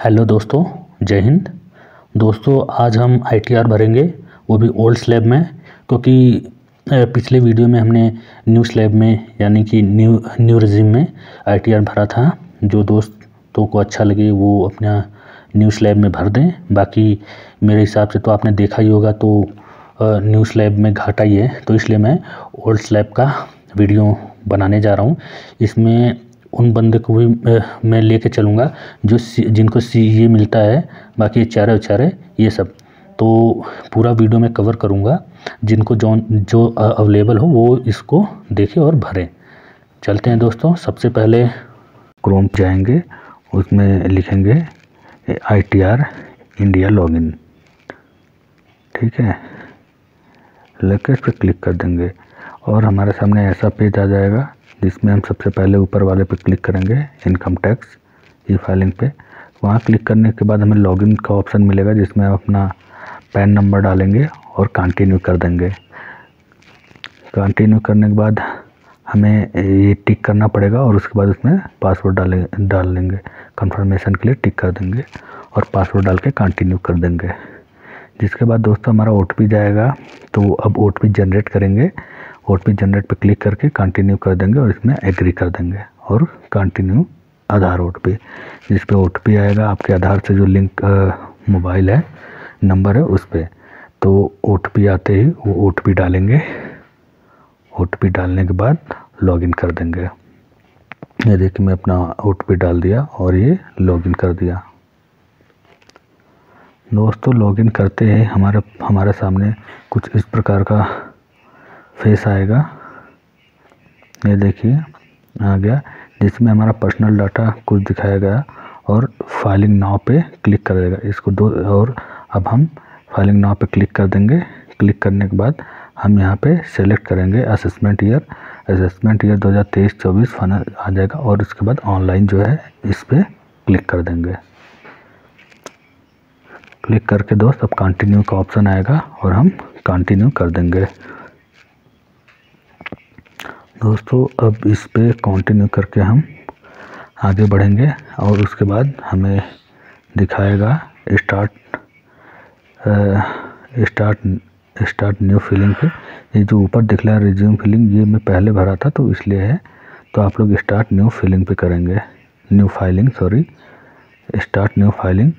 Hello दोस्तों, जय हिंद। दोस्तों, आज हम आईटीआर भरेंगे, वो भी ओल्ड स्लैब में, क्योंकि पिछले वीडियो में हमने न्यू स्लैब में, यानी कि न्यू न्यू रजीम में आईटीआर भरा था। जो दोस्तों को अच्छा लगे, वो अपना न्यू स्लैब में भर दें। बाकी मेरे हिसाब से तो आपने देखा ही होगा तो न्यू स्लैब में घाटा ही है। तो इसलिए मैं ओल्ड स्लैब का वीडियो बनाने जा रहा हूँ। इसमें उन बंदे को भी मैं लेके चलूँगा, जो सी, जिनको सी, ये मिलता है, बाकी चारे उचारे, ये सब। तो पूरा वीडियो में कवर करूँगा, जिनको जो जो अवेलेबल हो, वो इसको देखें और भरें। चलते हैं दोस्तों, सबसे पहले क्रोम जाएँगे, उसमें लिखेंगे I T R, India login. ठीक है? लेकर इस पर क्लिक कर देंगे, और हमारे सामने ऐसा पेज आ जाएगा जिसमें हम सबसे पहले ऊपर वाले पे क्लिक करेंगे, इनकम टैक्स ई फाइलिंग पे। वहाँ क्लिक करने के बाद हमें लॉगिन का ऑप्शन मिलेगा, जिसमें हम अपना पैन नंबर डालेंगे और कंटिन्यू कर देंगे। कंटिन्यू करने के बाद हमें ये टिक करना पड़ेगा और उसके बाद उसमें पासवर्ड डाले, डाल लेंगे। कंफर्मेशन के लिए टिक कर देंगे और पासवर्ड डाल के कंटिन्यू कर देंगे। जिसके बाद दोस्तों हमारा ओ जाएगा तो अब ओ जनरेट करेंगे। ओटीपी जनरेट पे क्लिक करके कंटिन्यू कर देंगे और इसमें एग्री कर देंगे और कंटिन्यू आधार ओ टी जिस पे ओ आएगा, आपके आधार से जो लिंक मोबाइल है नंबर है उस पर तो ओटीपी आते ही वो ओटीपी डालेंगे। ओटीपी डालने के बाद लॉगिन कर देंगे। ये देखिए, मैं अपना ओटीपी डाल दिया और ये लॉगिन कर दिया। दोस्तों लॉगिन करते हैं हमारे हमारे सामने कुछ इस प्रकार का फेस आएगा। ये देखिए, आ गया, जिसमें हमारा पर्सनल डाटा कुछ दिखाया गया और फाइलिंग नाव पे क्लिक कर देगा। इसको दो, और अब हम फाइलिंग नाव पे क्लिक कर देंगे। क्लिक करने के बाद हम यहाँ पे सेलेक्ट करेंगे assessment year assessment year 2023-24 final आ जाएगा और उसके बाद ऑनलाइन जो है, इस पर क्लिक कर देंगे। क्लिक करके दोस्त, अब कंटिन्यू का ऑप्शन आएगा और हम कंटिन्यू कर देंगे। दोस्तों, अब इस पे कंटिन्यू करके हम आगे बढ़ेंगे और उसके बाद हमें दिखाएगा start start start new filing पे। ये जो ऊपर दिख रहा है रिज्यूम फिलिंग ये मैं पहले भरा था तो इसलिए है। तो आप लोग स्टार्ट न्यू फिलिंग पे करेंगे। New filing sorry start new filing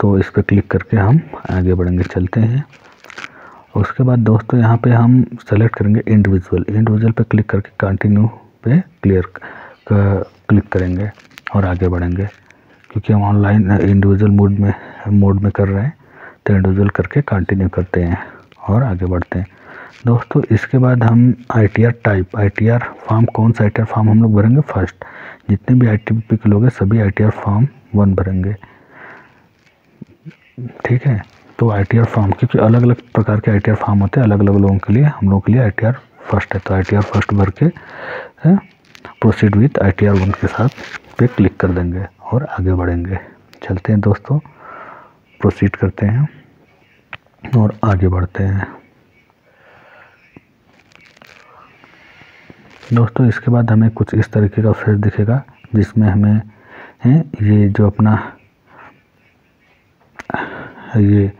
तो इस पर क्लिक करके हम आगे बढ़ेंगे, चलते हैं। उसके बाद दोस्तों यहाँ पे हम सेलेक्ट करेंगे इंडिविजुअल इंडिविजुअल पे क्लिक करके कंटिन्यू पे क्लियर क्लिक करेंगे और आगे बढ़ेंगे। क्योंकि हम ऑनलाइन इंडिविजुअल मोड में मोड में कर रहे हैं तो इंडिविजुअल करके कंटिन्यू करते हैं और आगे बढ़ते हैं। दोस्तों, इसके बाद हम I T R type I T R form कौन सा आई टी आर फॉर्म हम लोग भरेंगे फ़र्स्ट जितने भी आई टी के लोग हैं, सभी I T R form one भरेंगे। ठीक है? तो आई टी आर फॉर्म क्योंकि अलग अलग प्रकार के आई टी आर फॉर्म होते हैं अलग अलग लोगों के लिए, हम लोगों के लिए आई टी आर फ़र्स्ट है। तो आई टी आर फ़र्स्ट भर के proceed with I T R one के साथ पे क्लिक कर देंगे और आगे बढ़ेंगे। चलते हैं दोस्तों प्रोसीड करते हैं और आगे बढ़ते हैं। दोस्तों, इसके बाद हमें कुछ इस तरीके का फेस दिखेगा, जिसमें हमें ये जो अपना, ये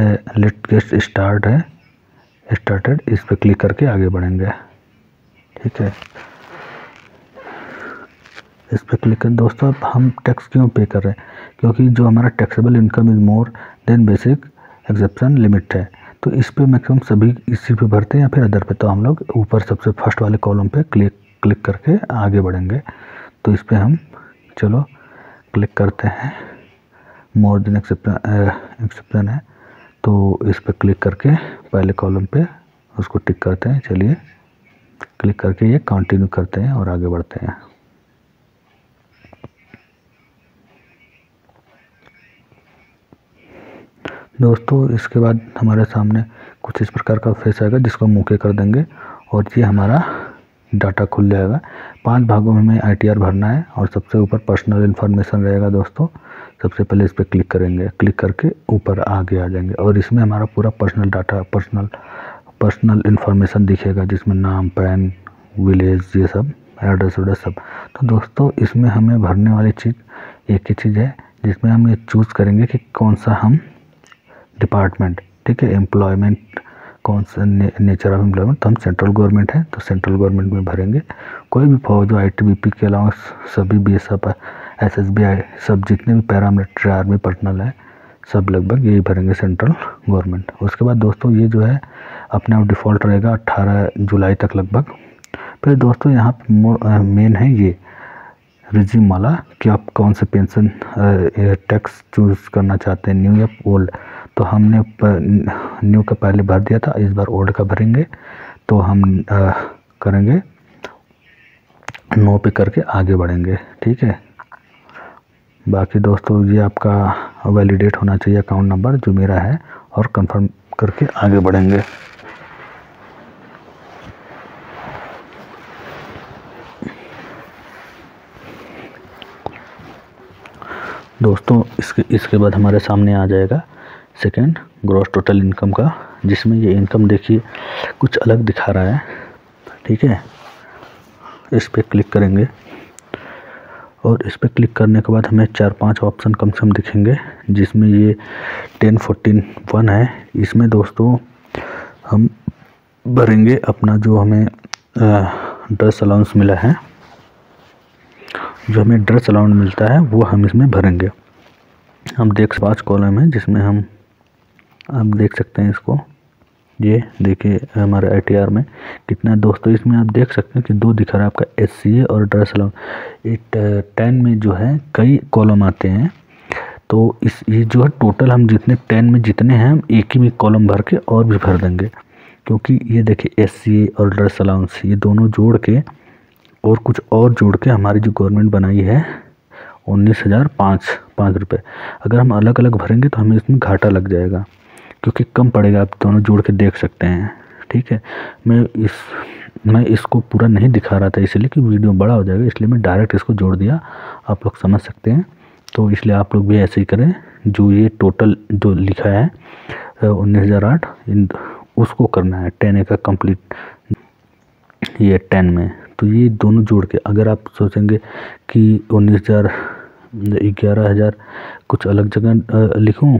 लेट गेट स्टार्ट है। स्टार्टेड इस पर क्लिक करके आगे बढ़ेंगे। ठीक है। इस पर क्लिक कर, दोस्तों, अब हम टैक्स क्यों पे कर रहे हैं? क्योंकि जो हमारा taxable income is more than basic exemption limit है। तो इस पर मैक्सिमम सभी इसी पे भरते हैं या फिर अदर पे? तो हम लोग ऊपर सबसे फ़र्स्ट वाले कॉलम पे क्लिक क्लिक करके आगे बढ़ेंगे। तो इस पर हम, चलो क्लिक करते हैं। मोर देन एक्सेप्शन एक्सेप्शन है। तो इस पर क्लिक करके पहले कॉलम पे उसको टिक करते हैं, चलिए। क्लिक करके ये कंटिन्यू करते हैं और आगे बढ़ते हैं। दोस्तों, इसके बाद हमारे सामने कुछ इस प्रकार का फेस आएगा जिसको हम ओके कर देंगे और ये हमारा डाटा खुल जाएगा। पाँच भागों में हमें आईटीआर भरना है और सबसे ऊपर पर्सनल इन्फॉर्मेशन रहेगा दोस्तों। सबसे पहले इस पर क्लिक करेंगे। क्लिक करके ऊपर आगे आ जाएँगे। और इसमें हमारा पूरा personal data personal personal information दिखेगा जिसमें नाम पैन विलेज ये सब एड्रेस वेड्रेस सब। तो दोस्तों इसमें हमें भरने वाली चीज़ एक ही चीज़ है जिसमें हम ये चूज़ करेंगे कि कौन सा हम डिपार्टमेंट ठीक है एम्प्लॉयमेंट कौन सा ने, नेचर ऑफ़ एम्प्लॉयमेंट तो हम सेंट्रल गवर्नमेंट है तो सेंट्रल गवर्नमेंट में भरेंगे। कोई भी फौज आई टी बी पी के अलावा सभी B S F S S B I सब जितने भी पैरामिलिट्री आर्मी पर्सनल है सब लगभग यही भरेंगे सेंट्रल गवर्नमेंट। उसके बाद दोस्तों ये जो है अपने आप डिफ़ॉल्ट रहेगा अट्ठारह जुलाई तक लगभग। फिर दोस्तों यहाँ पर मेन है ये रिज्यूम वाला कि आप कौन से पेंशन टैक्स चूज़ करना चाहते हैं न्यू या ओल्ड तो हमने न्यू का पहले भर दिया था इस बार ओल्ड का भरेंगे। तो हम आ, करेंगे नो पे करके आगे बढ़ेंगे ठीक है? बाकी दोस्तों, ये आपका वैलिडेट होना चाहिए अकाउंट नंबर जो मेरा है और कंफर्म करके आगे बढ़ेंगे। दोस्तों, इसके इसके बाद हमारे सामने आ जाएगा सेकेंड ग्रॉस टोटल इनकम का, जिसमें ये इनकम देखिए, कुछ अलग दिखा रहा है। ठीक है? इस पर क्लिक करेंगे। और इस पर क्लिक करने के बाद हमें चार पाँच ऑप्शन कम से कम दिखेंगे, जिसमें ये टेन फोर्टीन वन है। इसमें दोस्तों, हम भरेंगे अपना जो हमें ड्रेस अलाउंस मिला है। जो हमें ड्रेस अलाउंस मिलता है, वो हम इसमें भरेंगे। हम देख, पाँच कॉलम है जिसमें हम, आप देख सकते हैं इसको। ये देखिए हमारे ITR में कितना दोस्तों इसमें आप देख सकते हैं कि दो दिखा रहा है आपका एससीए और ड्रेस अलाउंस एट टेन में जो है कई कॉलम आते हैं। तो इस, ये जो है टोटल हम जितने टेन में जितने हैं, हम एक ही में कॉलम भर के और भी भर देंगे। क्योंकि ये देखिए एससीए और ड्रेस अलाउंस ये दोनों जोड़ के और कुछ और जोड़ के हमारी जो गवर्नमेंट बनाई है, उन्नीस हज़ार पाँच पाँच रुपये अगर हम अलग अलग भरेंगे तो हमें इसमें घाटा लग जाएगा। क्योंकि कम पड़ेगा, आप दोनों जोड़ के देख सकते हैं। ठीक है? मैं इस, मैं इसको पूरा नहीं दिखा रहा था इसलिए कि वीडियो बड़ा हो जाएगा, इसलिए मैं डायरेक्ट इसको जोड़ दिया। आप लोग समझ सकते हैं। तो इसलिए आप लोग भी ऐसे ही करें। जो ये टोटल जो लिखा है उन्नीस हज़ार आठ उसको करना है। टेन ए का कंप्लीट ये टेन में। तो ये दोनों जोड़ के, अगर आप सोचेंगे कि उन्नीस हज़ार, ग्यारह हज़ार कुछ अलग जगह लिखूँ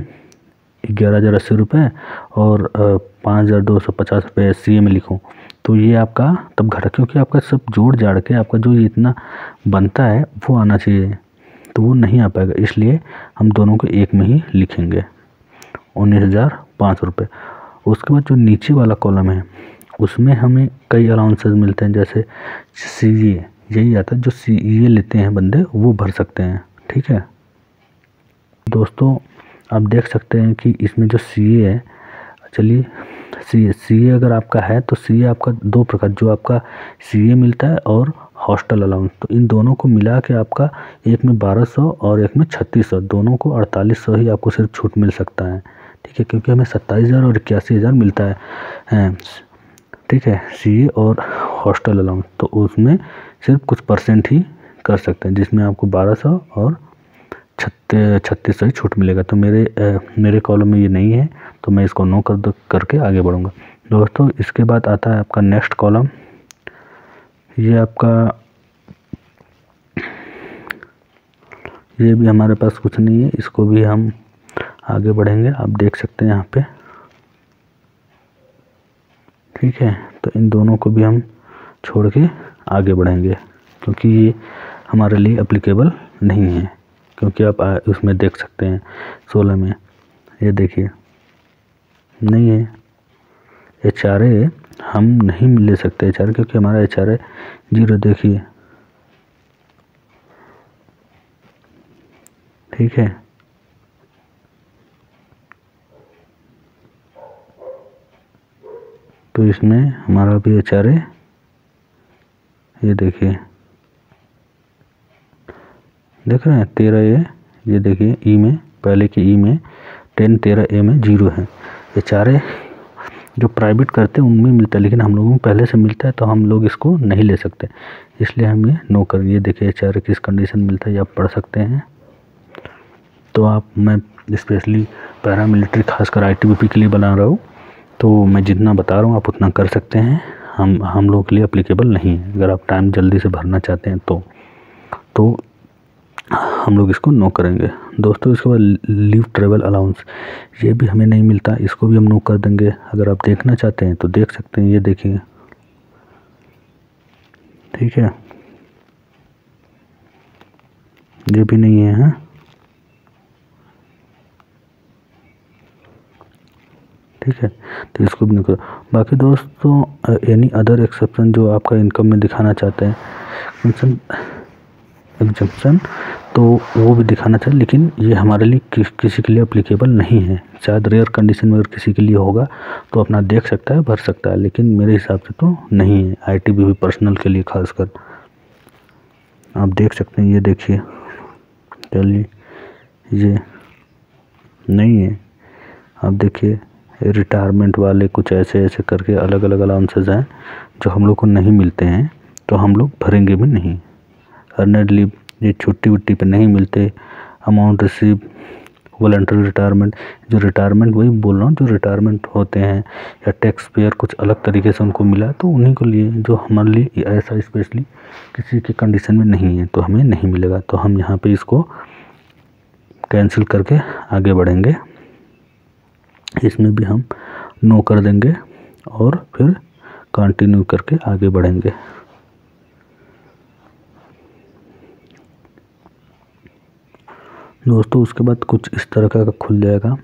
ग्यारह हज़ार अस्सी रुपये और पाँच हज़ार दो सौ पचास रुपये सी में लिखूँ। तो ये आपका तब घटा, क्योंकि आपका सब जोड़ जाड़ के आपका जो ये इतना बनता है, वो आना चाहिए। तो वो नहीं आ पाएगा, इसलिए हम दोनों को एक में ही लिखेंगे। उन्नीस हज़ार पाँच रुपये उसके बाद जो नीचे वाला कॉलम है, उसमें हमें कई अलाउंसेस मिलते हैं, जैसे सी ए यही आता है, जो सी ए लेते हैं बंदे, वो भर सकते हैं, ठीक है? दोस्तों आप देख सकते हैं कि इसमें जो सीए है, चलिए सी सी अगर आपका है तो सीए आपका दो प्रकार, जो आपका सीए मिलता है और हॉस्टल अलाउंस तो इन दोनों को मिला के आपका एक में बारह सौ और एक में छत्तीस सौ, दोनों को अड़तालीस सौ ही आपको सिर्फ़ छूट मिल सकता है। ठीक है, क्योंकि हमें सत्ताईस हज़ार और इक्यासी हज़ार मिलता है ठीक है सीए और हॉस्टल अलाउंस तो उसमें सिर्फ़ कुछ परसेंट ही कर सकते हैं, जिसमें आपको बारह सौ और छत्तीस सौ ही छूट मिलेगा। तो मेरे मेरे कॉलम में ये नहीं है तो मैं इसको नो कर करके आगे बढ़ूँगा। दोस्तों, इसके बाद आता है आपका नेक्स्ट कॉलम। ये आपका, ये भी हमारे पास कुछ नहीं है, इसको भी हम आगे बढ़ेंगे। आप देख सकते हैं यहाँ पे। ठीक है तो इन दोनों को भी हम छोड़ के आगे बढ़ेंगे, क्योंकि ये हमारे लिए अप्लीकेबल नहीं है। क्योंकि आप उसमें देख सकते हैं सोलह में। ये देखिए। नहीं है। एच आर ए हम नहीं ले सकते एच आर क्योंकि हमारा एच आर ए ज़ीरो देखिए। ठीक है। तो इसमें हमारा भी एच आर ए ये देखिए। देख रहे हैं, तेरह ए, ये देखिए, ई में, पहले के ई में, टेन, तेरह ए में, ज़ीरो है। ये चारे जो प्राइवेट करते हैं, उनमें मिलता है, लेकिन हम लोगों को पहले से मिलता है तो हम लोग इसको नहीं ले सकते। इसलिए हम ये नो कर, ये देखिए एच आर किस कंडीशन मिलता है, ये आप पढ़ सकते हैं। तो आप, मैं स्पेशली पैरामिलिट्री खासकर आई के लिए बना रहा हूँ तो मैं जितना बता रहा हूँ, आप उतना कर सकते हैं। हम हम लोगों के लिए अप्लीकेबल नहीं है। अगर आप टाइम जल्दी से भरना चाहते हैं तो तो हम लोग इसको नो करेंगे। दोस्तों, इसके बाद लीव ट्रेवल अलाउंस ये भी हमें नहीं मिलता, इसको भी हम नो कर देंगे। अगर आप देखना चाहते हैं तो देख सकते हैं, ये देखिए। ठीक है? ये भी नहीं है हाँ? ठीक है? तो इसको भी नहीं करो। बाकी दोस्तों एनी अदर एक्सेप्शन जो आपका इनकम में दिखाना चाहते हैं एग्जम्पन तो वो भी दिखाना चाहिए लेकिन ये हमारे लिए कि, किसी के लिए अप्लीकेबल नहीं है। शायद रेयर कंडीशन में अगर किसी के लिए होगा तो अपना देख सकता है भर सकता है लेकिन मेरे हिसाब से तो नहीं है। आई टी भी पर्सनल के लिए खासकर। आप देख सकते हैं ये देखिए। चलिए ये नहीं है। आप देखिए रिटायरमेंट वाले कुछ ऐसे ऐसे करके अलग अलग अलाउंसेज हैं जो हम लोग को नहीं मिलते हैं तो हम लोग भरेंगे भी नहीं। अर्नड लीव ये छुट्टी वुट्टी पे नहीं मिलते। अमाउंट रिसीव वॉल्टरी रिटायरमेंट जो रिटायरमेंट वही बोल रहा हूँ, जो रिटायरमेंट होते हैं, या टैक्स पेयर कुछ अलग तरीके से उनको मिला तो उन्हीं को लिए जो हमारे लिए ऐसा स्पेशली किसी के कंडीशन में नहीं है तो हमें नहीं मिलेगा। तो हम यहाँ पे इसको कैंसिल करके आगे बढ़ेंगे। इसमें भी हम नो कर देंगे और फिर कंटिन्यू करके आगे बढ़ेंगे। दोस्तों, उसके बाद कुछ इस तरह का खुल जाएगा।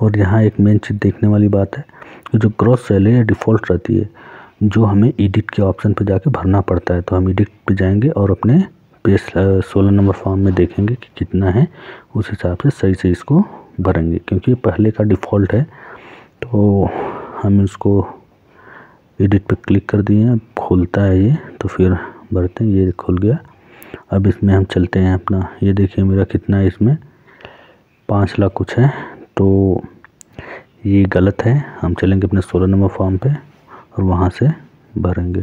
और यहाँ एक मेन चीज़ देखने वाली बात है कि जो क्रॉस सैलरी या डिफ़ॉल्ट रहती है, जो हमें एडिट के ऑप्शन पर जाके भरना पड़ता है। तो हम एडिट पे जाएँगे और अपने पेज सोलह नंबर फॉर्म में देखेंगे कि कितना है। उस हिसाब से सही से इसको भरेंगे, क्योंकि पहले का डिफ़ॉल्ट है। तो हम इसको एडिट पे क्लिक कर दिए हैं, खुलता है ये। तो फिर भरते हैं, ये खुल गया। अब इसमें हम चलते हैं अपना। ये देखिए मेरा कितना है इसमें? पाँच लाख कुछ है। तो ये गलत है। हम चलेंगे अपने सोलह नंबर फॉर्म पे और वहाँ से भरेंगे।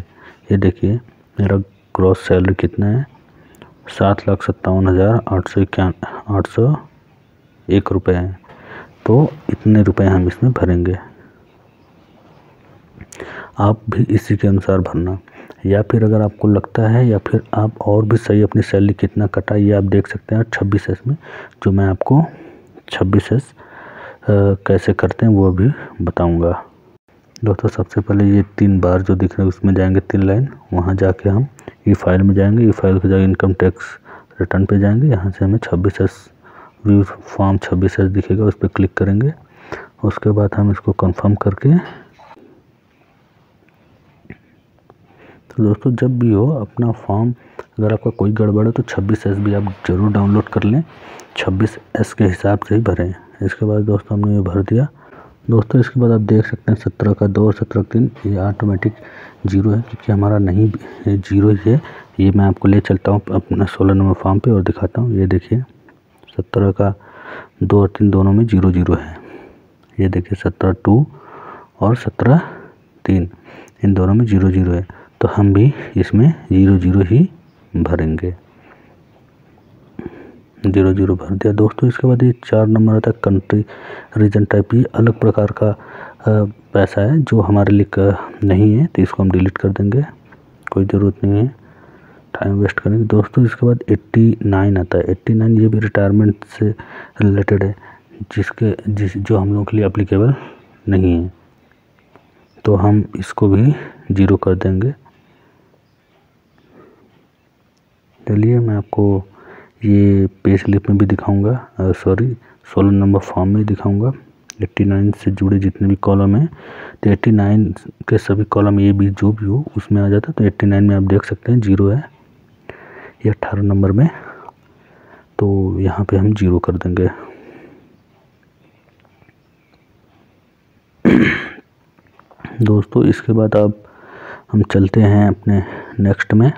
ये देखिए, मेरा ग्रॉस सैलरी कितना है? सात लाख सत्तावन हज़ार आठ सौ इक्यान, आठ सौ एक रुपये है। तो इतने रुपए हम इसमें भरेंगे। आप भी इसी के अनुसार भरना। या फिर अगर आपको लगता है या फिर आप और भी सही अपनी सैलरी कितना कटा ये आप देख सकते हैं छब्बीस एस में, जो मैं आपको छब्बीस एस कैसे करते हैं वो भी बताऊँगा। दोस्तों, सबसे पहले ये तीन बार जो दिख रहे हैं, उसमें जाएँगे तीन लाइन, वहाँ जाके हम ई फ़ाइल में जाएँगे, ई फ़ाइल के जाकर इनकम टैक्स रिटर्न पे जाएँगे, यहाँ से हमें छब्बीस एस व्यू फॉर्म छब्बीस एस दिखेगा, उस पर क्लिक करेंगे, उसके बाद हम इसको कंफर्म करके दोस्तों, जब भी हो, अपना फॉर्म अगर आपका कोई गड़बड़ है तो छब्बीस एस भी आप ज़रूर डाउनलोड कर लें। छब्बीस एस के हिसाब से ही भरें। इसके बाद दोस्तों, हमने ये भर दिया। दोस्तों, इसके बाद आप देख सकते हैं, सत्रह का दो और सत्रह का तीन, ये ऑटोमेटिक ज़ीरो है, क्योंकि हमारा नहीं ज़ीरो ही है। ये मैं आपको ले चलता हूँ अपना सोलह नंबर फॉर्म पे और दिखाता हूँ। ये देखिए, सत्रह का दो और तीन दोनों में ज़ीरो ज़ीरो है। ये देखिए, सत्रह टू और सत्रह तीन, इन दोनों में ज़ीरो ज़ीरो है। तो हम भी इसमें ज़ीरो ज़ीरो ही भरेंगे। ज़ीरो ज़ीरो भर दिया। दोस्तों, इसके बाद ये चार नंबर आता है कंट्री रीजन टाइप ये अलग प्रकार का पैसा है जो हमारे लिए नहीं है तो इसको हम डिलीट कर देंगे। कोई ज़रूरत नहीं है। टाइम वेस्ट करेंगे। दोस्तों, इसके बाद एट्टी नाइन आता है। एट्टी नाइन ये भी रिटायरमेंट से रिलेटेड है, जिसके, जिस, जो हम लोगों के लिए अप्लीकेबल नहीं है। तो हम इसको भी ज़ीरो कर देंगे। चलिए मैं आपको ये पे स्लिप में भी दिखाऊँगा सॉरी सोलह नंबर फॉर्म में दिखाऊँगा। एट्टी नाइन से जुड़े जितने भी कॉलम हैं तो एट्टी नाइन के सभी कॉलम ए बी जो भी हो, उसमें आ जाता है। तो एट्टी नाइन में आप देख सकते हैं ज़ीरो है ये अट्ठारह नंबर में। तो यहाँ पे हम ज़ीरो कर देंगे। दोस्तों, इसके बाद अब हम चलते हैं अपने नेक्स्ट में।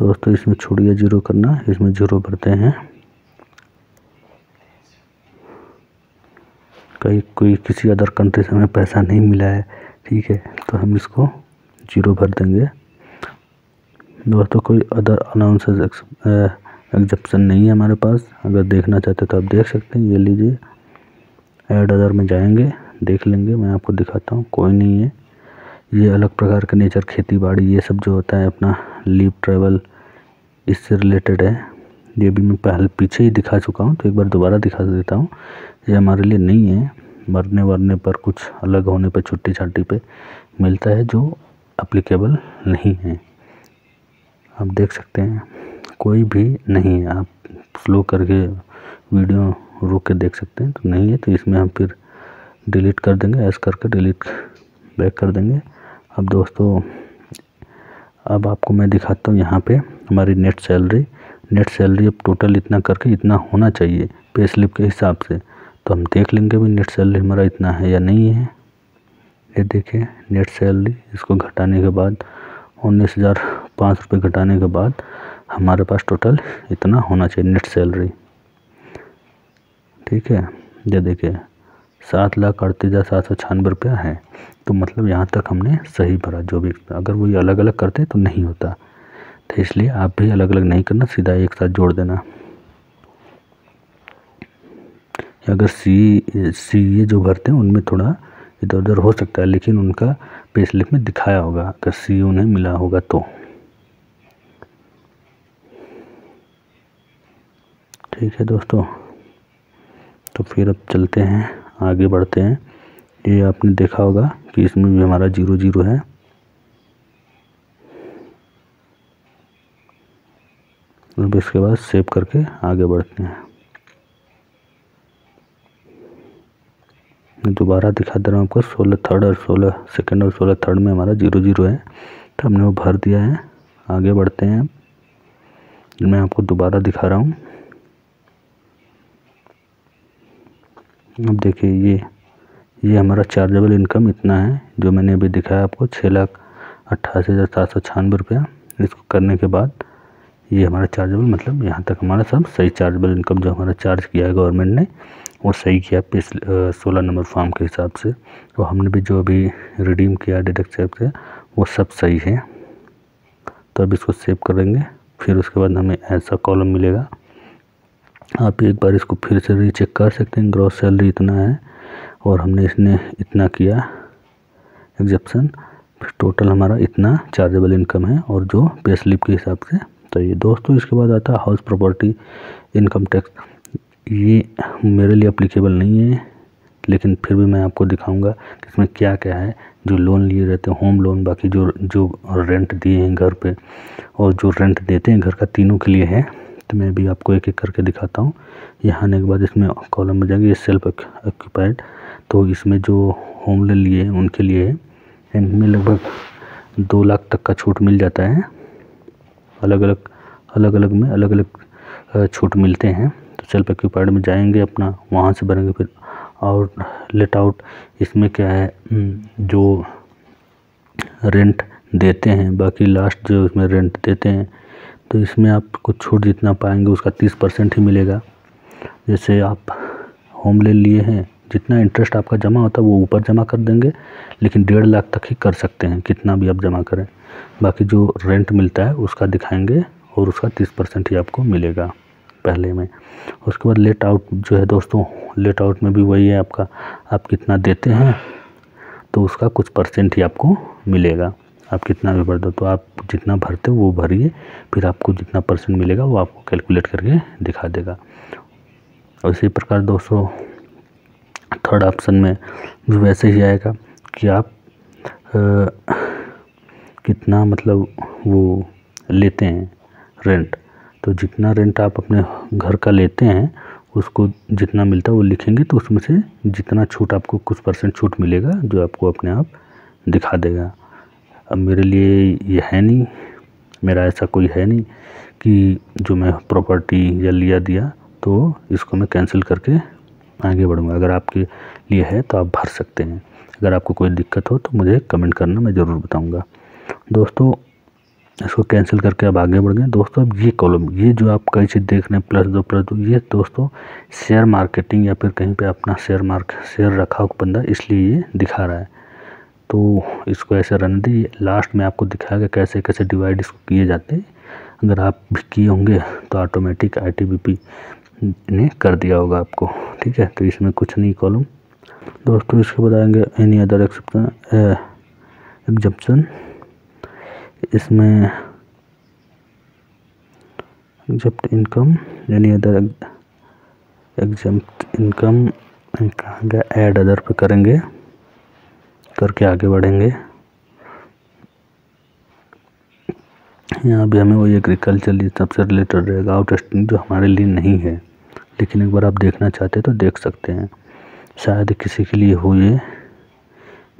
दोस्तों, इसमें छोड़िए ज़ीरो करना, इसमें ज़ीरो भरते हैं। कहीं कोई किसी अदर कंट्री से हमें पैसा नहीं मिला है, ठीक है तो हम इसको ज़ीरो भर देंगे। दोस्तों, कोई अदर अनाउंसेस एग्जप्शन नहीं है हमारे पास। अगर देखना चाहते तो आप देख सकते हैं, ये लीजिए। एड अदर में जाएँगे, देख लेंगे, मैं आपको दिखाता हूँ, कोई नहीं है। ये अलग प्रकार के नेचर खेती बाड़ी, ये सब जो होता है, अपना लीव ट्रैवल इससे रिलेटेड है। ये भी मैं पहले पीछे ही दिखा चुका हूँ तो एक बार दोबारा दिखा देता हूँ। ये हमारे लिए नहीं है। मरने वरने पर कुछ अलग होने पर, छुट्टी छाट्टी पे मिलता है जो अप्लीकेबल नहीं है। आप देख सकते हैं, कोई भी नहीं है। आप स्लो करके वीडियो रोक के देख सकते हैं तो नहीं है तो इसमें हम फिर डिलीट कर देंगे। ऐस करके डिलीट बैक कर देंगे। अब दोस्तों, अब आपको मैं दिखाता हूँ यहाँ पे। हमारी नेट सैलरी नेट सैलरी अब टोटल इतना करके इतना होना चाहिए पे स्लिप के हिसाब से। तो हम देख लेंगे भी नेट सैलरी हमारा इतना है या नहीं है। ये देखिए नेट सैलरी इसको घटाने के बाद, उन्नीस हज़ार पाँच रुपये घटाने के बाद हमारे पास टोटल इतना होना चाहिए नेट सैलरी ठीक है? ये देखिए, सात लाख अड़तीस हज़ार सात सौ छियानवे रुपया है। तो मतलब यहाँ तक हमने सही भरा, जो भी अगर वही अलग अलग करते तो नहीं होता। तो इसलिए आप भी अलग अलग नहीं करना, सीधा एक साथ जोड़ देना। अगर सी सी ये जो भरते हैं, उनमें थोड़ा इधर उधर हो सकता है, लेकिन उनका पे स्लिप में दिखाया होगा, अगर सी उन्हें मिला होगा तो। ठीक है दोस्तों तो फिर अब चलते हैं, आगे बढ़ते हैं। ये आपने देखा होगा कि इसमें भी हमारा ज़ीरो ज़ीरो है। अब इसके बाद सेव करके आगे बढ़ते हैं। दोबारा दिखा दे रहा हूँ आपको, सोलह थर्ड और सोलह सेकंड और सोलह थर्ड में हमारा ज़ीरो ज़ीरो है। तो हमने वो भर दिया है। आगे बढ़ते हैं। मैं आपको दोबारा दिखा रहा हूँ। अब देखिए, ये ये हमारा चार्जेबल इनकम इतना है, जो मैंने अभी दिखाया आपको छः लाख अट्ठासी हज़ार सात सौ छियानवे रुपया। इसको करने के बाद ये हमारा चार्जेबल मतलब यहाँ तक हमारा सब सही चार्जेबल इनकम जो हमारा चार्ज किया है गवर्नमेंट ने, वो सही किया पिछ सोलह नंबर फॉर्म के हिसाब से। तो हमने भी जो अभी रिडीम किया डिडक्ट से, वो सब सही है। तो अब इसको सेव करेंगे, फिर उसके बाद हमें ऐसा कॉलम मिलेगा। आप एक बार इसको फिर से रीचेक कर सकते हैं ग्रॉस सैलरी इतना है, और हमने इसने इतना किया एग्जेप्शन टोटल हमारा इतना चार्जेबल इनकम है, और जो पे स्लिप के हिसाब से तो ये दोस्तों, इसके बाद आता है हाउस प्रॉपर्टी इनकम टैक्स ये मेरे लिए अप्लीकेबल नहीं है, लेकिन फिर भी मैं आपको दिखाऊँगा कि इसमें क्या क्या है। जो लोन लिए रहते हैं होम लोन बाकी जो जो रेंट दिए हैं घर पे, और जो रेंट देते हैं घर का, तीनों के लिए है। तो मैं भी आपको एक एक करके दिखाता हूँ। यहाँ आने के बाद इसमें कॉलम में जाएँगे सेल्फ ऑक्यूपाइड तो इसमें जो होम लोन लिए उनके लिए है। इनमें लगभग दो लाख तक का छूट मिल जाता है। अलग अलग अलग अलग में अलग अलग छूट मिलते हैं। तो सेल्फ ऑक्यूपाइड में जाएँगे अपना, वहाँ से भरेंगे फिर। और लेट आउट, इसमें क्या है जो रेंट देते हैं, बाकी लास्ट जो इसमें रेंट देते हैं तो इसमें आपको छूट जितना पाएँगे उसका तीस परसेंट ही मिलेगा। जैसे आप होम ले लिए हैं, जितना इंटरेस्ट आपका जमा होता है, वो ऊपर जमा कर देंगे, लेकिन डेढ़ लाख तक ही कर सकते हैं, कितना भी आप जमा करें। बाकी जो रेंट मिलता है उसका दिखाएँगे और उसका तीस परसेंट ही आपको मिलेगा पहले में। उसके बाद लेट आउट जो है दोस्तों लेट आउट में भी वही है आपका। आप कितना देते हैं तो उसका कुछ परसेंट ही आपको मिलेगा। आप कितना भी भर दो तो आप जितना भरते हो वो भरिए फिर आपको जितना परसेंट मिलेगा वो आपको कैलकुलेट करके दिखा देगा। और इसी प्रकार दोस्तों थर्ड ऑप्शन में भी वैसे ही आएगा कि आप आ, कितना मतलब वो लेते हैं रेंट तो जितना रेंट आप अपने घर का लेते हैं, उसको जितना मिलता है वो लिखेंगे तो उसमें से जितना छूट आपको कुछ परसेंट छूट मिलेगा जो आपको अपने आप दिखा देगा। अब मेरे लिए ये है नहीं, मेरा ऐसा कोई है नहीं कि जो मैं प्रॉपर्टी या लिया दिया तो इसको मैं कैंसिल करके आगे बढ़ूँगा। अगर आपके लिए है तो आप भर सकते हैं। अगर आपको कोई दिक्कत हो तो मुझे कमेंट करना, मैं ज़रूर बताऊँगा। दोस्तों, इसको कैंसिल करके अब आगे बढ़ गए। दोस्तों, अब ये कॉलम ये जो आप कई चीज़ देख रहे हैं प्लस दो प्लस दो, ये दोस्तों शेयर मार्केटिंग या फिर कहीं पे अपना शेयर मार्क शेयर रखा हो बंदा इसलिए ये दिखा रहा है। तो इसको ऐसे रहने दी लास्ट में आपको दिखाएगा कैसे कैसे डिवाइड इसको किए जाते हैं। अगर आप भी किए होंगे तो ऑटोमेटिक आईटीबीपी ने कर दिया होगा आपको, ठीक है? तो इसमें कुछ नहीं कॉलम दोस्तों, इसके बताएँगे एनी अदर एक्सेप्शन एग्जप्शन इसमें एग्जप्ट इनकम यानी other exempt income add other पे करेंगे, करके आगे बढ़ेंगे। यहाँ भी हमें वही एग्रीकल्चर सबसे रिलेटेड रहेगा आउट स्टिंग जो हमारे लिए नहीं है। लेकिन एक बार आप देखना चाहते हैं तो देख सकते हैं। शायद किसी के लिए हो ये।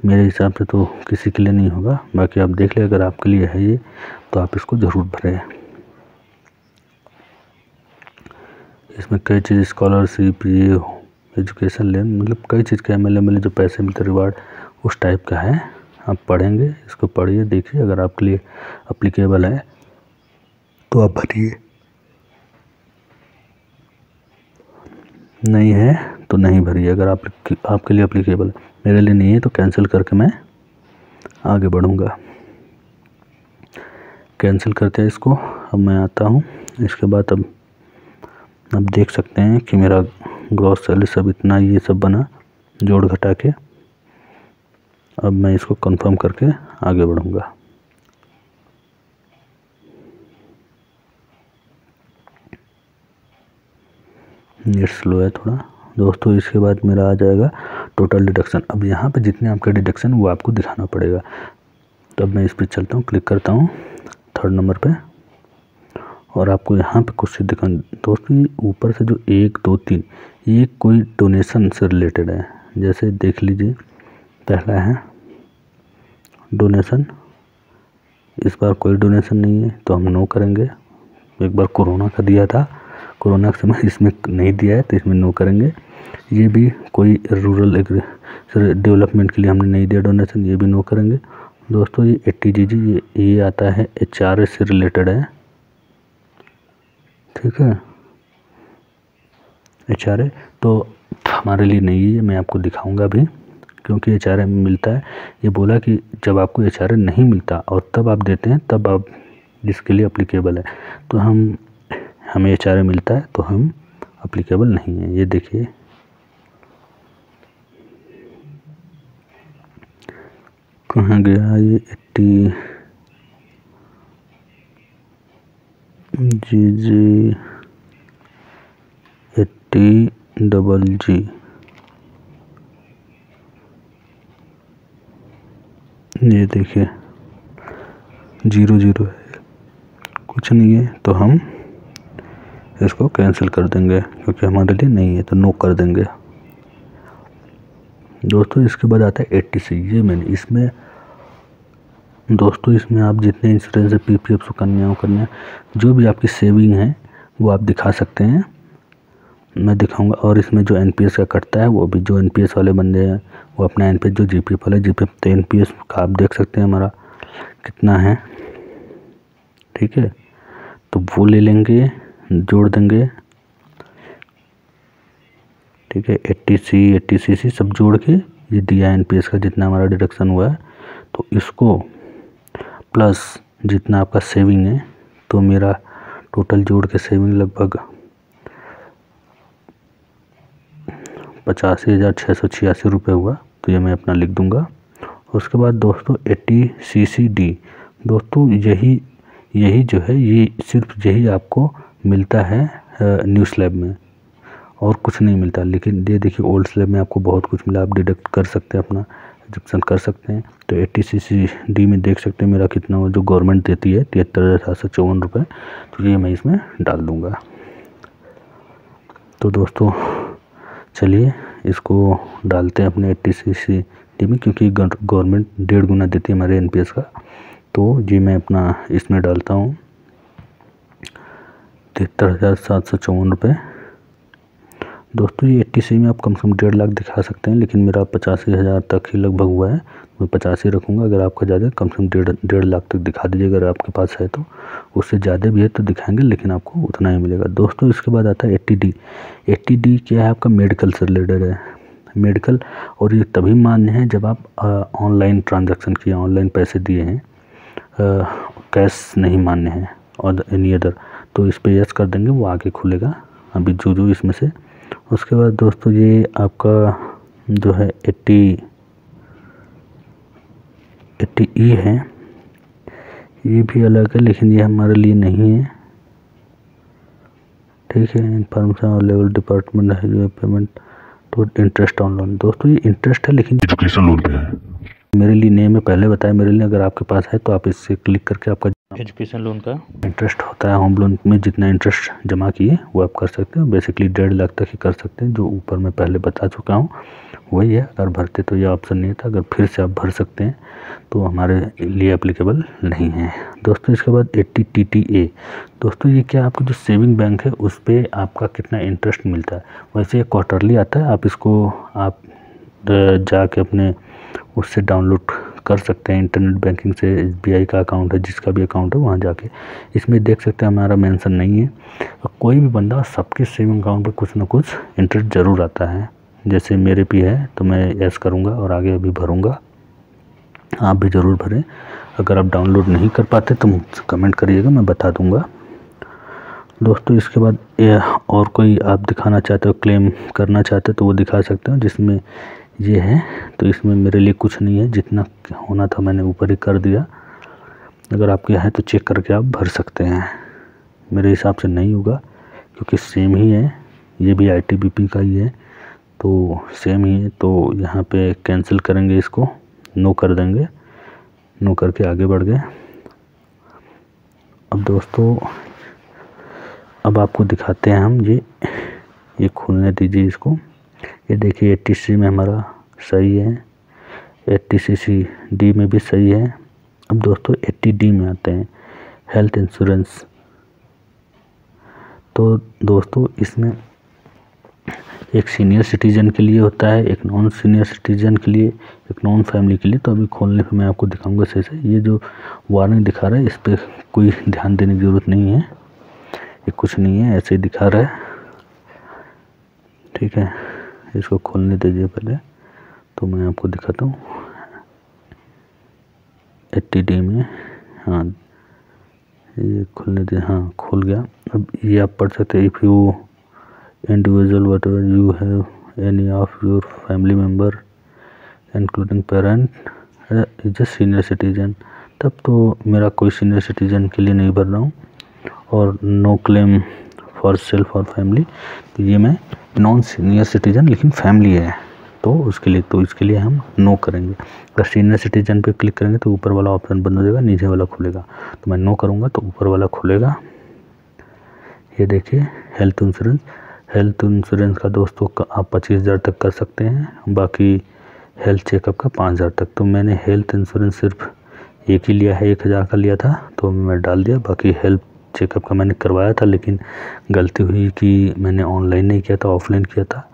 मेरे हिसाब से तो किसी के लिए नहीं होगा। बाकी आप देख ले, अगर आपके लिए है ये तो आप इसको ज़रूर भरें। इसमें कई चीज़ स्कॉलरशिप ये एजुकेशन लेन मतलब कई चीज़ के एम एल जो पैसे मिलते रिवार्ड उस टाइप का है। आप पढ़ेंगे, इसको पढ़िए, देखिए, अगर आपके लिए अप्लीकेबल है तो आप भरिए। नहीं है तो नहीं भरिए, अगर आप आपके लिए अप्लीकेबल मेरे लिए नहीं है तो कैंसिल करके मैं आगे बढ़ूँगा। कैंसिल करते हैं इसको। अब मैं आता हूँ। इसके बाद अब अब देख सकते हैं कि मेरा ग्रॉस सैलरी सब इतना ये सब बना, जोड़ घटा के। अब मैं इसको कंफर्म करके आगे बढ़ूँगा। नेट स्लो है थोड़ा। दोस्तों, इसके बाद मेरा आ जाएगा टोटल डिडक्शन अब यहाँ पे जितने आपके डिडक्शन वो आपको दिखाना पड़ेगा। तो अब मैं इस पर चलता हूँ क्लिक करता हूँ थर्ड नंबर पे। और आपको यहाँ पे कुछ दिखा दोस्तों ऊपर से जो एक, दो, तीन, ये कोई डोनेशन से रिलेटेड है। जैसे देख लीजिए, पहला है डोनेशन इस बार कोई डोनेशन नहीं है तो हम नो करेंगे। एक बार कोरोना का दिया था कोरोना के समय इसमें नहीं दिया है तो इसमें नो करेंगे। ये भी कोई रूरल सर डेवलपमेंट के लिए हमने नहीं दिया डोनेशन ये भी नो करेंगे। दोस्तों, ये एट्टी जी जी ये ये आता है एच आर से रिलेटेड है। ठीक है? एच आर तो हमारे लिए नहीं है, मैं आपको दिखाऊँगा अभी, क्योंकि एच में मिलता है। ये बोला कि जब आपको एच नहीं मिलता और तब आप देते हैं, तब आप जिसके लिए अप्लीकेबल है। तो हम हमें एच मिलता है तो हम अप्लीकेबल नहीं है। ये देखिए। कहाँ गया ये eighty G G. Eighty double G. ये देखिए। ज़ीरो ज़ीरो है। कुछ नहीं है तो हम इसको कैंसिल कर देंगे, क्योंकि हमारे लिए नहीं है तो नो कर देंगे। दोस्तों, इसके बाद आता है एट्टी सी ये मैंने इसमें, दोस्तों, इसमें आप जितने इंश्योरेंस है पी पी एफ़ सुकन्या उकन्या जो भी आपकी सेविंग है, वो आप दिखा सकते हैं। मैं दिखाऊँगा, और इसमें जो एनपीएस का कटता है, वो भी जो एनपीएस वाले बंदे हैं, वो अपना एनपीएस जो जी पी वाले जी पी तो एनपीएस का आप देख सकते हैं हमारा कितना है, ठीक है? तो वो ले लेंगे। जोड़ देंगे। ठीक है एट्टी सी एट्टी सी सी सब जोड़ के ये दिया एन का जितना हमारा डिडक्शन हुआ है। तो इसको प्लस जितना आपका सेविंग है तो मेरा टोटल जोड़ के सेविंग लगभग पचासी हज़ार छः सौ छियासी रुपये हुआ। तो ये मैं अपना लिख दूँगा। उसके बाद दोस्तों एट्टी सी सी डी दोस्तों, यही यही जो है, ये सिर्फ़ यही आपको मिलता है न्यू स्लैब में। और कुछ नहीं मिलता, लेकिन ये देखिए, ओल्ड स्लैब में आपको बहुत कुछ मिला। आप डिडक्ट कर सकते हैं, अपना एग्जप्शन कर सकते हैं। तो एट्टी सी सी डी में देख सकते हैं मेरा कितना जो गवर्नमेंट देती है, तिहत्तर हज़ार सात सौ चौवन रुपये तो ये मैं इसमें डाल दूँगा। तो दोस्तों, चलिए इसको डालते हैं अपने एट्टी सी सी डी में, क्योंकि गवर्नमेंट डेढ़ गुना देती है हमारे एनपीएस का। तो जी, मैं अपना इसमें डालता हूँ। तिहत्तर हज़ार सात सौ चौवन रुपये दोस्तों, ये एट्टी सी में आप कम से कम डेढ़ लाख दिखा सकते हैं, लेकिन मेरा पचासी हज़ार तक ही लगभग हुआ है। मैं पचासी रखूँगा, अगर आपका ज़्यादा कम से कम डेढ़ डेढ़ लाख तक दिखा दीजिए, अगर आपके पास है तो। उससे ज़्यादा भी है तो दिखाएँगे, लेकिन आपको उतना ही मिलेगा। दोस्तों, इसके बाद आता है एट्टी डी। एट्टी डी क्या है आपका? मेडिकल से रिलेटेड है। मेडिकल, और ये तभी मान्य है जब आप ऑनलाइन ट्रांजेक्शन किए, ऑनलाइन पैसे दिए हैं। कैश नहीं मान्य है और एनी अदर। तो इस पर यस कर देंगे, वो आगे खुलेगा। अभी जो जो इसमें से। उसके बाद दोस्तों ये आपका जो है एट्टी एट्टी ई है। ये भी अलग है, लेकिन ये हमारे लिए नहीं है। ठीक है इन्फॉर्मेशन लेवल डिपार्टमेंट है जो पेमेंट तो इंटरेस्ट ऑन लोन दोस्तों ये इंटरेस्ट है, लेकिन एजुकेशन लोन पे है। मेरे लिए नेम है पहले बताया मेरे लिए अगर आपके पास है तो आप इससे क्लिक करके आपका एजुकेशन लोन का। इंटरेस्ट होता है होम लोन में जितना इंटरेस्ट जमा किए वो आप कर सकते हैं। बेसिकली डेढ़ लाख तक ही कर सकते हैं जो ऊपर मैं पहले बता चुका हूँ। वही है अगर भरते तो ये ऑप्शन नहीं था अगर फिर से आप भर सकते हैं तो हमारे लिए अप्लीकेबल नहीं है। दोस्तों इसके बाद एट्टी टी टी ए दोस्तों ये क्या आपका जो सेविंग बैंक है उस पर आपका कितना इंटरेस्ट मिलता है? वैसे ये क्वार्टरली आता है आप इसको आप जाके अपने उससे डाउनलोड कर सकते हैं। इंटरनेट बैंकिंग से एस का अकाउंट है, जिसका भी अकाउंट है, वहाँ जाके। इसमें देख सकते हैं, हमारा मेंशन नहीं है। कोई भी बंदा सबके सेविंग अकाउंट पे कुछ ना कुछ इंटरेस्ट ज़रूर आता है। जैसे मेरे भी है तो मैं एस करूँगा और आगे अभी भरूँगा। आप भी ज़रूर भरें। अगर आप डाउनलोड नहीं कर पाते तो कमेंट करिएगा, मैं बता दूँगा। दोस्तों, इसके बाद और कोई आप दिखाना चाहते हो क्लेम करना चाहते हो तो वो दिखा सकते हो, जिसमें ये है तो इसमें मेरे लिए कुछ नहीं है, जितना होना था मैंने ऊपर ही कर दिया। अगर आपके है तो चेक करके आप भर सकते हैं। मेरे हिसाब से नहीं होगा, क्योंकि सेम ही है, ये भी आईटीबीपी का ही है तो सेम ही है तो यहाँ पे कैंसिल करेंगे इसको नो कर देंगे नो करके आगे बढ़ गए। अब दोस्तों, अब आपको दिखाते हैं हम, ये ये खोलने दीजिए इसको। ये देखिए एट्टी सी में हमारा सही है। एट्टी सी सी डी में भी सही है। अब दोस्तों एट्टी डी में आते हैं हेल्थ इंश्योरेंस तो दोस्तों, इसमें एक सीनियर सिटीज़न के लिए होता है, एक नॉन सीनियर सिटीज़न के लिए, एक नॉन फैमिली के लिए। तो अभी खोलने पे मैं आपको दिखाऊँगा सही से। ये जो वार्निंग दिखा रहा है, इस पर कोई ध्यान देने की ज़रूरत नहीं है। ये कुछ नहीं है, ऐसे ही दिखा रहा है। ठीक है। इसको खोलने दीजिए पहले। तो मैं आपको दिखाता हूँ। एट्टी डी में हाँ ये खोलने दे हाँ खोल गया। अब ये आप पढ़ सकते हैं। If you individual whatever you have any of your family member including parent is a senior citizen तब तो मेरा कोई सीनियर सिटीजन के लिए नहीं भर रहा हूँ। और नो क्लेम फॉर सेल्फ और फैमिली तो ये मैं नॉन सीनियर सिटीजन लेकिन फैमिली है। तो उसके लिए तो इसके लिए हम नो करेंगे। अगर सीनियर सिटीजन पे क्लिक करेंगे तो ऊपर वाला ऑप्शन बंद हो जाएगा, नीचे वाला खुलेगा। तो मैं नो करूँगा तो ऊपर वाला खुलेगा। ये देखिए हेल्थ इंश्योरेंस हेल्थ इंश्योरेंस का दोस्तों का आप पच्चीस हज़ार तक कर सकते हैं, बाकी हेल्थ चेकअप का पाँच हज़ार तक। तो मैंने हेल्थ इंश्योरेंस सिर्फ़ एक ही लिया है, एक हज़ार का लिया था तो मैं डाल दिया। बाकी हेल्थ चेकअप का मैंने करवाया था, लेकिन गलती हुई कि मैंने ऑनलाइन नहीं किया था ऑफलाइन किया था।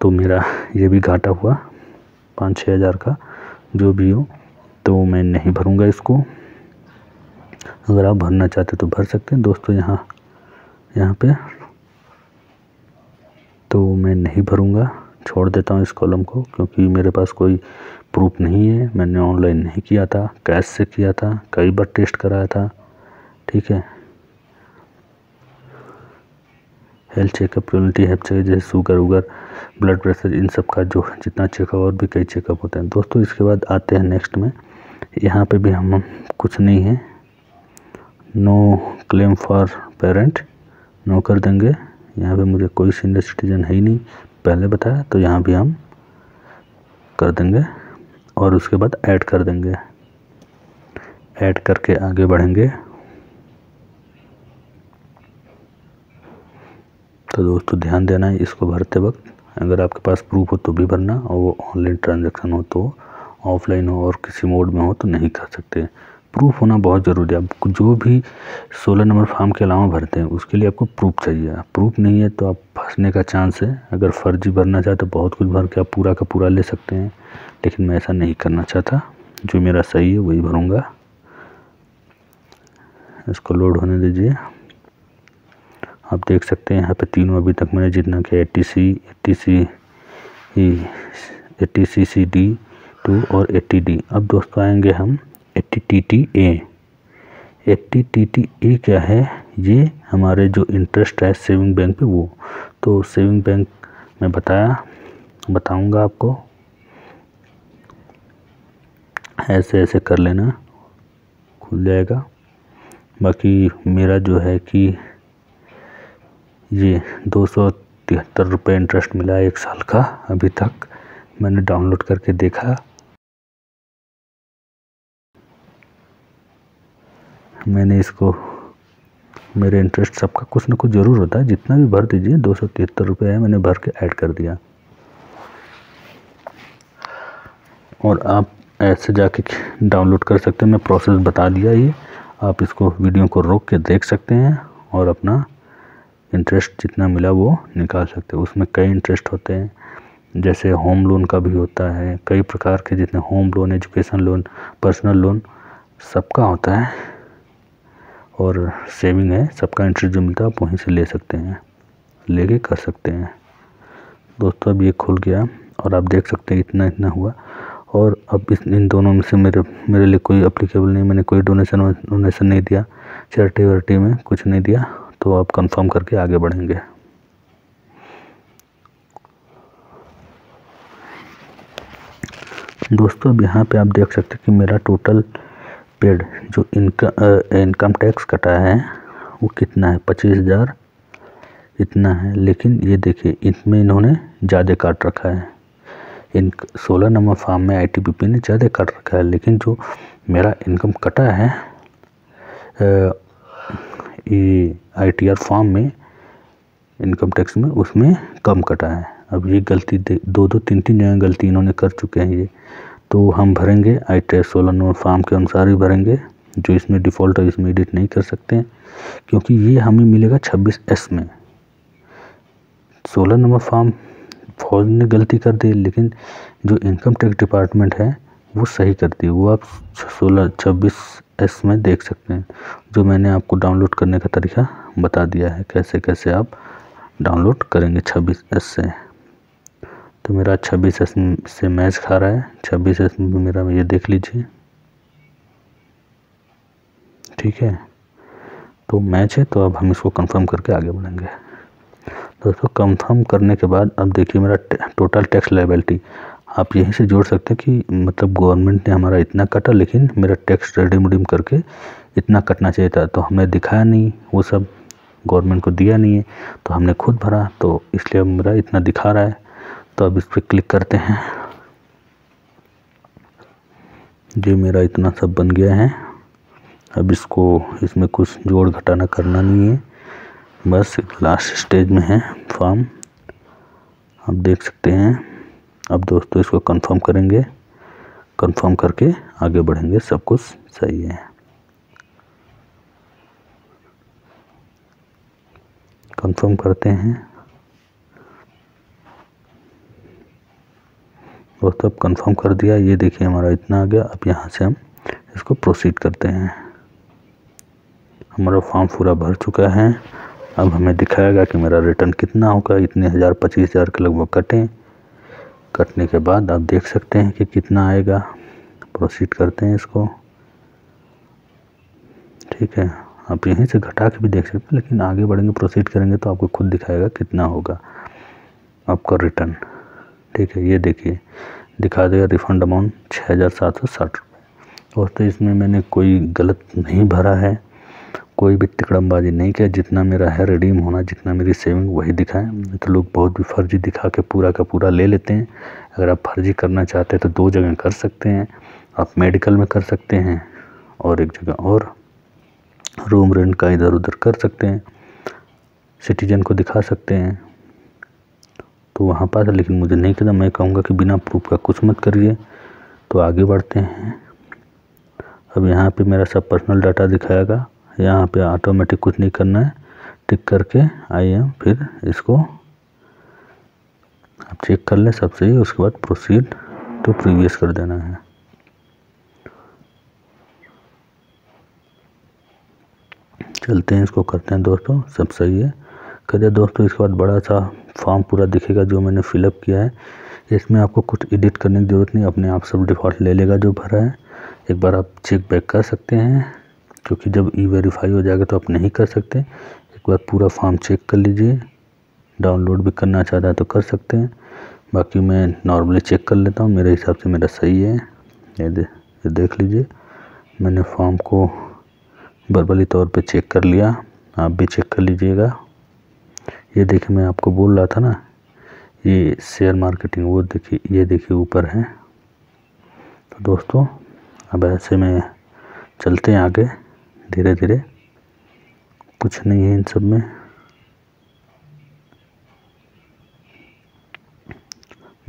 तो मेरा ये भी घाटा हुआ पाँच छः हज़ार का, जो भी हो तो मैं नहीं भरूँगा इसको। अगर आप भरना चाहते तो भर सकते हैं। दोस्तों, यहाँ यहाँ पे। तो मैं नहीं भरूँगा, छोड़ देता हूँ इस कॉलम को, क्योंकि मेरे पास कोई प्रूफ नहीं है। मैंने ऑनलाइन नहीं किया था कैश से किया था, कई बार टेस्ट कराया था, ठीक है। Health checkup quality health check जैसे शुगर, उगर, ब्लड प्रेशर, इन सब का जो जितना चेकअप और भी कई चेकअप होते हैं। दोस्तों, इसके बाद आते हैं नेक्स्ट में। यहाँ पे भी हम कुछ नहीं है। No claim for parent no कर देंगे। यहाँ पे मुझे कोई सीनियर सिटीज़न है ही नहीं। पहले बताया तो यहाँ भी हम कर देंगे। और उसके बाद ऐड कर देंगे। ऐड करके आगे बढ़ेंगे। तो दोस्तों ध्यान देना है, इसको भरते वक्त अगर आपके पास प्रूफ हो तो भी भरना और वो ऑनलाइन ट्रांजेक्शन हो तो ऑफलाइन हो और किसी मोड में हो तो नहीं कर सकते। प्रूफ होना बहुत ज़रूरी है। आपको जो भी सोलह नंबर फार्म के अलावा भरते हैं, उसके लिए आपको प्रूफ चाहिए। प्रूफ नहीं है तो आप फंसने का चांस है। अगर फर्जी भरना चाहे तो बहुत कुछ भर के आप पूरा का पूरा ले सकते हैं। लेकिन मैं ऐसा नहीं करना चाहता। जो मेरा सही है, वही भरूँगा। इसको लोड होने दीजिए। आप देख सकते हैं यहाँ पे तीनों अभी तक मैंने जितना किया eighty C eighty C eighty C C D two और एट्टी डी अब दोस्तों आएँगे हम eighty T T A eighty T T A क्या है? ये हमारे जो इंटरेस्ट है सेविंग बैंक पे, वो। तो सेविंग बैंक में बताया, बताऊँगा आपको। ऐसे ऐसे कर लेना, खुल जाएगा। बाकी मेरा जो है कि ये दो सौ तिहत्तर रुपये इंटरेस्ट मिला है एक साल का, अभी तक। मैंने डाउनलोड करके देखा। मैंने इसको, मेरे इंटरेस्ट सबका कुछ ना कुछ ज़रूर होता है। जितना भी भर दीजिए, दो सौ तिहत्तर रुपये है, मैंने भर के ऐड कर दिया। और आप ऐसे जाके डाउनलोड कर सकते हैं। मैं प्रोसेस बता दिया ये। आप इसको वीडियो को रोक के देख सकते हैं और अपना इंटरेस्ट जितना मिला वो निकाल सकते हैं। उसमें कई इंटरेस्ट होते हैं। जैसे होम लोन का भी होता है। कई प्रकार के जितने home loan education loan personal loan सबका होता है। और सेविंग है, सबका इंटरेस्ट जो मिलता है, आप वहीं से ले सकते हैं। लेके कर सकते हैं। दोस्तों, अब ये खुल गया और आप देख सकते हैं इतना इतना हुआ। और अब इस, इन दोनों में से मेरे मेरे लिए कोई अप्लीकेबल नहीं। मैंने कोई डोनेशन डोनेशन नहीं दिया। चैरिटी वैरिटी में कुछ नहीं दिया। तो आप कंफर्म करके आगे बढ़ेंगे। दोस्तों, अब यहाँ पे आप देख सकते हैं कि मेरा टोटल पेड जो इनकम इनकम टैक्स कटा है, वो कितना है? पच्चीस हज़ार इतना है। लेकिन ये देखिए इसमें इन्होंने ज़्यादा काट रखा है। इन सोलह नंबर फार्म में आईटीबीपी ने ज़्यादा काट रखा है। लेकिन जो मेरा इनकम कटा है ये आईटीआर फॉर्म में इनकम टैक्स में, उसमें कम कटा है। अब ये गलती दो दो तीन तीन जगह गलती इन्होंने कर चुके हैं ये। तो हम भरेंगे आई टी सोलह नंबर फॉर्म के अनुसार ही भरेंगे, जो इसमें डिफ़ॉल्ट है, इसमें एडिट नहीं कर सकते हैं, क्योंकि ये हमें मिलेगा छब्बीस एस में। सोलह नंबर फॉर्म फौज ने गलती कर दी, लेकिन जो इनकम टैक्स डिपार्टमेंट है, वो सही करती है वो आप सोलह, छब्बीस एस में देख सकते हैं, जो मैंने आपको डाउनलोड करने का तरीका बता दिया है, कैसे कैसे आप डाउनलोड करेंगे छब्बीस एस से। तो मेरा छब्बीस एस से मैच खा रहा है, छब्बीस एस मेरा ये देख लीजिए। ठीक है? तो मैच है तो अब हम इसको कंफर्म करके आगे बढ़ेंगे। दोस्तों कंफर्म करने के बाद अब देखिए मेरा टोटल टैक्स लाइबिलिटी आप यहीं से जोड़ सकते हैं कि मतलब गवर्नमेंट ने हमारा इतना काटा, लेकिन मेरा टैक्स रिडीम उडीम करके इतना कटना चाहिए था। तो हमने दिखाया नहीं, वो सब गवर्नमेंट को दिया नहीं है तो हमने खुद भरा तो इसलिए मेरा इतना दिखा रहा है। तो अब इस पर क्लिक करते हैं। जी, मेरा इतना सब बन गया है। अब इसको, इसमें कुछ जोड़ घटाना करना नहीं है। बस लास्ट स्टेज में है फॉर्म आप देख सकते हैं। अब दोस्तों इसको कंफर्म करेंगे। कंफर्म करके आगे बढ़ेंगे, सब कुछ सही है। कंफर्म करते हैं। दोस्तों, अब कंफर्म कर दिया, ये देखिए हमारा इतना आ गया। अब यहाँ से हम इसको प्रोसीड करते हैं। हमारा फॉर्म पूरा भर चुका है। अब हमें दिखाएगा कि मेरा रिटर्न कितना होगा। इतने हज़ार, पच्चीस हज़ार के लगभग कटें। कटने के बाद आप देख सकते हैं कि कितना आएगा। प्रोसीड करते हैं इसको। ठीक है, आप यहीं से घटा के भी देख सकते हैं, लेकिन आगे बढ़ेंगे प्रोसीड करेंगे तो आपको खुद दिखाएगा कितना होगा आपका रिटर्न ठीक है, ये देखिए, दिखा देगा रिफ़ंड अमाउंट छः हज़ार सात सौ साठ रुपये और तो इसमें मैंने कोई गलत नहीं भरा है। कोई भी तिकड़मबाजी नहीं किया, जितना मेरा है रिडीम होना, जितना मेरी सेविंग वही दिखाएँ। नहीं तो लोग बहुत भी फर्जी दिखा के पूरा का पूरा ले लेते हैं। अगर आप फर्जी करना चाहते हैं तो दो जगह कर सकते हैं। आप मेडिकल में कर सकते हैं और एक जगह और। रूम रेंट का इधर उधर कर सकते हैं। सिटीजन को दिखा सकते हैं। तो वहाँ पर लेकिन मुझे नहीं करना मैं कहूँगा कि बिना प्रूफ का कुछ मत करिए। तो आगे बढ़ते हैं। अब यहाँ पे मेरा सब पर्सनल डाटा दिखाएगा। यहाँ पे ऑटोमेटिक कुछ नहीं करना है। टिक करके आइए फिर इसको आप चेक कर लें, सब सही, उसके बाद प्रोसीड टू प्रीवियस कर देना है। चलते हैं, इसको करते हैं दोस्तों, सब सही है। करिए दोस्तों, इसके बाद बड़ा सा फॉर्म पूरा दिखेगा जो मैंने फिलअप किया है। इसमें आपको कुछ एडिट करने की ज़रूरत नहीं, अपने आप सब डिफ़ॉल्ट ले लेगा जो भरा है। एक बार आप चेक बैक कर सकते हैं। क्योंकि जब ई वेरीफाई हो जाएगा तो आप नहीं कर सकते। एक बार पूरा फॉर्म चेक कर लीजिए। डाउनलोड भी करना चाहता है तो कर सकते हैं। बाकी मैं नॉर्मली चेक कर लेता हूँ। मेरे हिसाब से मेरा सही है। ये दे, ये देख लीजिए। मैंने फॉर्म को बर्बली तौर पे चेक कर लिया। आप भी चेक कर लीजिएगा। ये देखिए, मैं आपको बोल रहा था ना, ये शेयर मार्केटिंग वो देखिए, ये देखिए ऊपर है। तो दोस्तों, अब ऐसे में चलते हैं आगे। धीरे धीरे कुछ नहीं है इन सब में।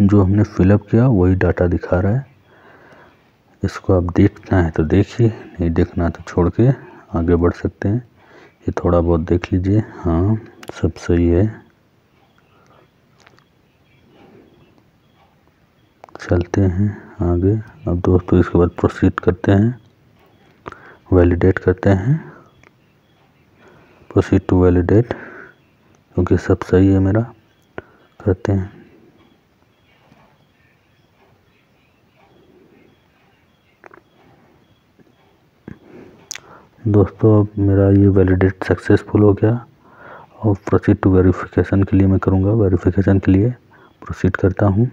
जो हमने फिलअप किया, वही डाटा दिखा रहा है। इसको आप देखना है तो देखिए, नहीं देखना तो छोड़ के आगे बढ़ सकते हैं। ये थोड़ा बहुत देख लीजिए। हाँ सब सही है। चलते हैं आगे। अब दोस्तों, इसके बाद प्रोसीड करते हैं। वैलिडेट करते हैं। प्रोसीड टू वैलिडेट क्योंकि सब सही है मेरा। करते हैं। दोस्तों, अब मेरा ये वैलिडेट सक्सेसफुल हो गया। और प्रोसीड टू वेरिफिकेशन के लिए मैं करूँगा। वेरिफिकेशन के लिए प्रोसीड करता हूँ।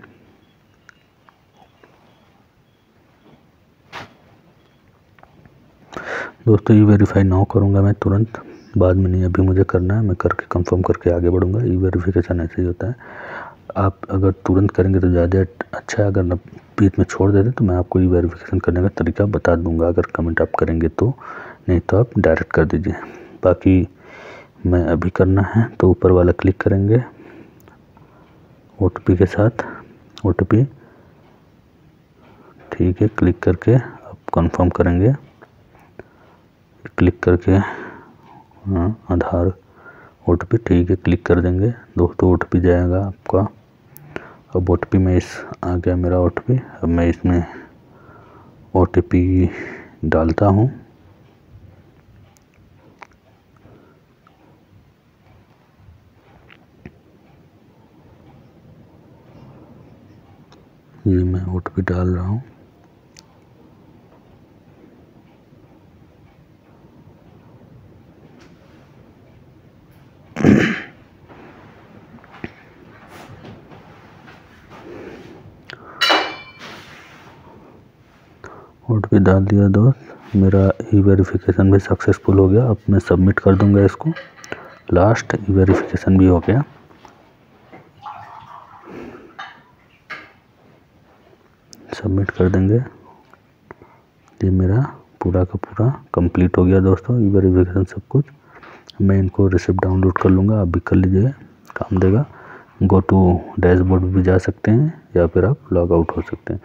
दोस्तों ई वेरीफाई ना करूँगा मैं तुरंत। बाद में नहीं, अभी मुझे करना है, मैं करके कंफर्म करके आगे बढ़ूँगा। ई वेरिफिकेशन ऐसे ही होता है। आप अगर तुरंत करेंगे तो ज़्यादा अच्छा है, अगर बीच में छोड़ देते तो मैं आपको ई वेरिफिकेशन करने का तरीका बता दूँगा। अगर कमेंट आप करेंगे तो नहीं तो आप डायरेक्ट कर दीजिए। बाकी मैं अभी करना है तो ऊपर वाला क्लिक करेंगे। ओटीपी के साथ ओटीपी ठीक है क्लिक करके आप कंफर्म करेंगे। क्लिक करके हाँ आधार ओ टी पी ठीक है, क्लिक कर देंगे। दोस्तों ओ टी पी जाएगा आपका। अब ओ टी पी में इस, आ गया मेरा ओ टी पी अब मैं इसमें ओ टी पी डालता हूँ। ये मैं ओट भी डाल रहा हूँ ओट भी डाल दिया दोस्त। मेरा ई वेरिफिकेशन भी सक्सेसफुल हो गया। अब मैं सबमिट कर दूँगा इसको। लास्ट ई वेरिफिकेशन भी हो गया। सबमिट कर देंगे। ये मेरा पूरा का पूरा कंप्लीट हो गया दोस्तों। ई वेरिफिकेशन सब कुछ। मैं इनको रिसिप्ट डाउनलोड कर लूँगा। आप भी कर लीजिए। काम देगा। गो टू डैशबोर्ड भी जा सकते हैं या फिर आप लॉग आउट हो सकते हैं।